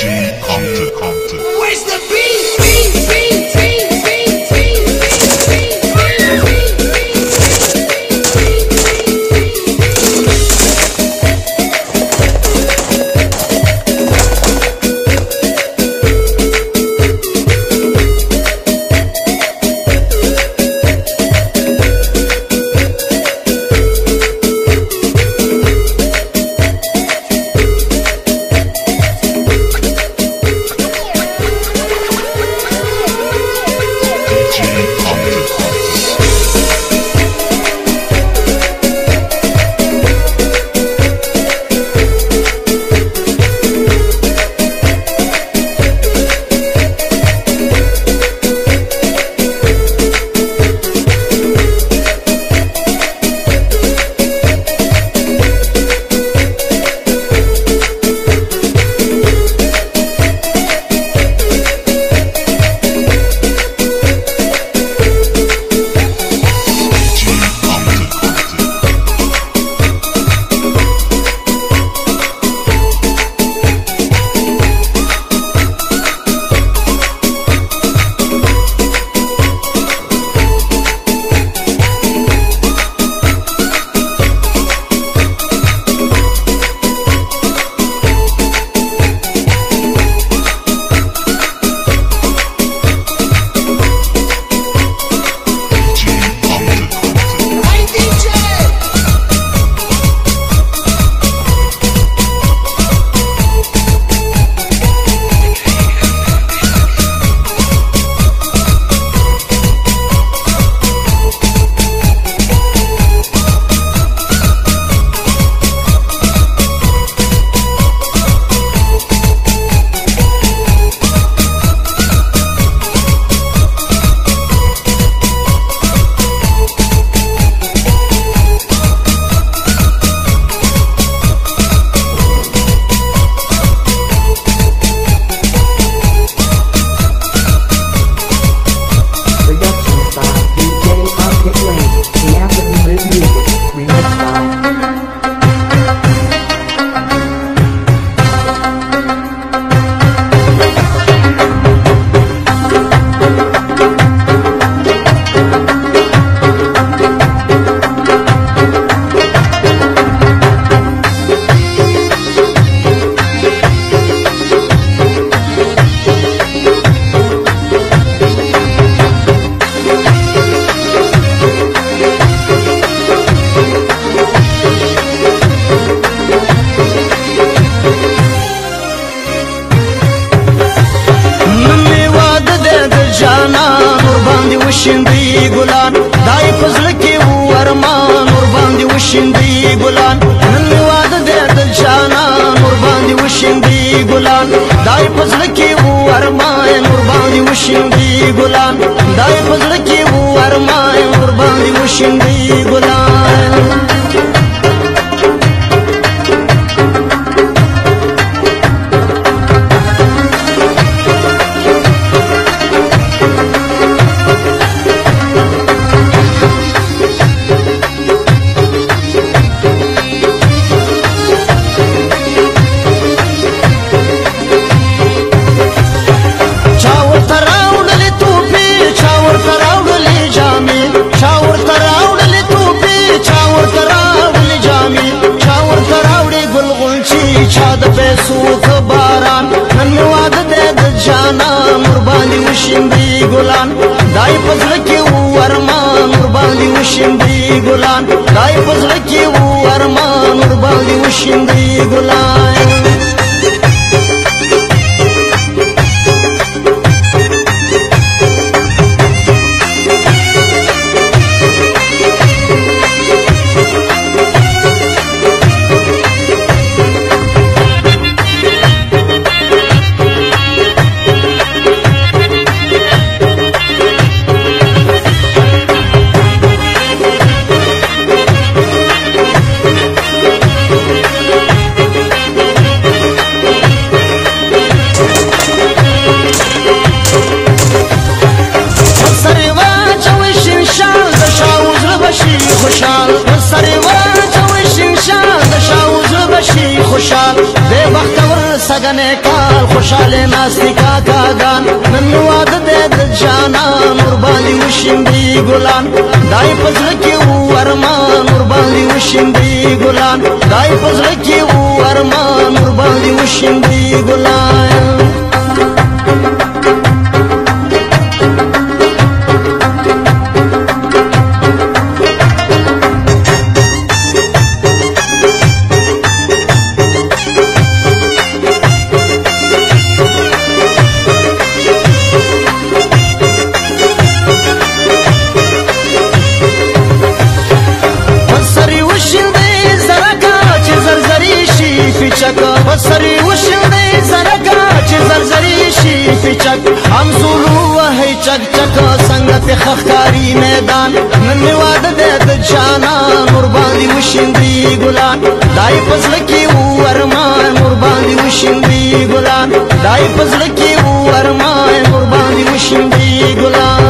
G Compton. Compton. Where's the beat? وشیندي ګلان دای فزل کې و ارمان ور باندې وشیندي ګلان نن می واده دې د جانا ور باندې وشیندي ګلان دای فزل کې و ارمان ور باندې وشیندي ګلان دای فزل کې و ارمان ور باندې وشیندي ګلان وشیندی ګلان دای پزړه کې و ارمان ور باندې وشیندی ګلان نننې کال خوشاله ناستی کاکا ګان نن واده دې د جانا نور باندې وشندي ګلان دای پزړه کې و ارمان نور باندې وشندي ګلان دای پزړه کې و ارمان نور باندې وشندي ګلان چک چکو څنګه ته خخکاری میدان نن می واده دې د جانا مور باندې وشندي ګلان دای پزړه کې و ارمان مور باندې وشندي ګلان دای پزړه کې و ارمان مور باندې وشندي ګلان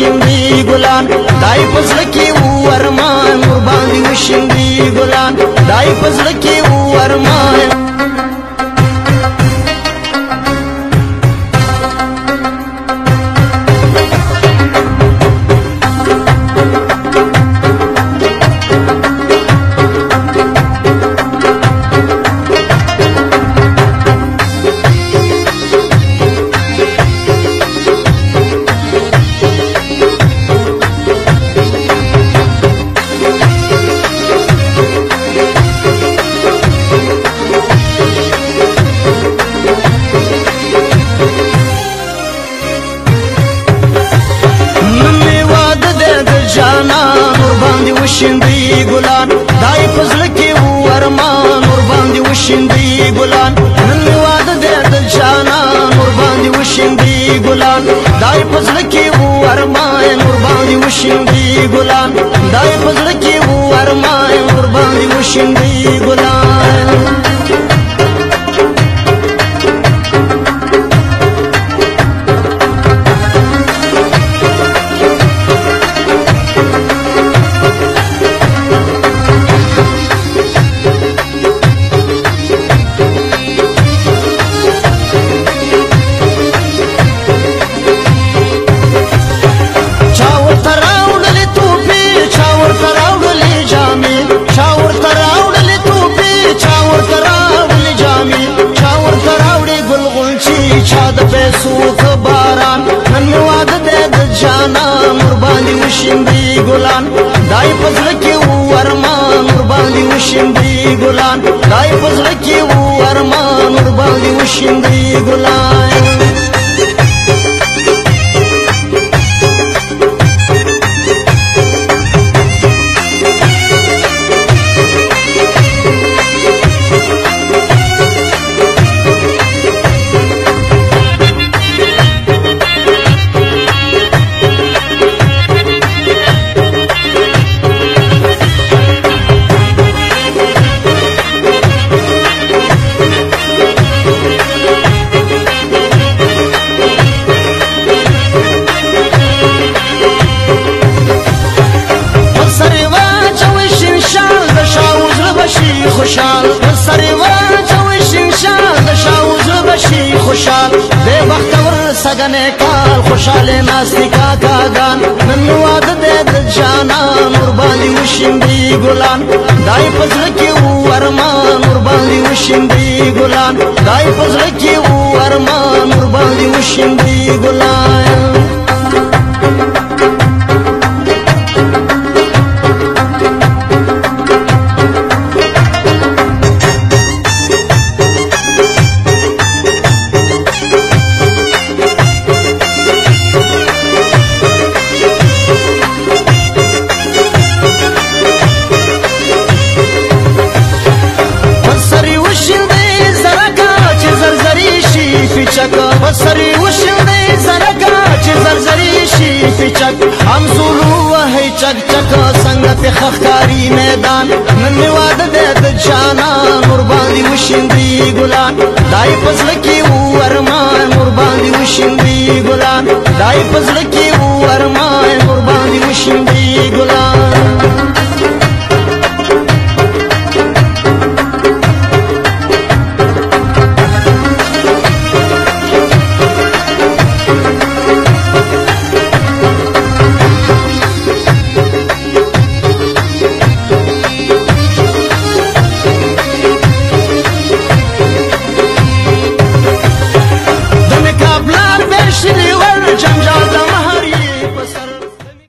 وشیندي ګلان دای پزړه کې و ارمان قربان دي وشیندي ګلان دای پزړه کې وشیندي ګلان دای فضل کې و ارمان ور باندې وشیندي ګلان نن می واده دې دل جانا ور باندې وشیندي ګلان دای فضل کې و ارمان ور باندې وشیندي ګلان دای فضل کې و ارمان ور باندې وشیندي سوخ باران نن واده د جانا مور باندې وشندي ګلان دای پزړه کې ورمان مور باندې وشندي ګلان دای پزړه کې ورمان مور باندې وشندي ګلان خوشاله ناستی کاکا گان نن واده دې د جانا نور باندې وشندي ګلان دای پزړ کې ورما نور باندې وشندي ګلان دای پزړ کې ورما نور باندې وشندي ګلان چک چک څنګه ته خخکاری میدان نن می واده دې د جانا مور باندې وشندي ګلان دای پزړه کې و ارمان مور باندې وشندي ګلان دای پزړه کې و ارمان مور باندې وشندي ګلان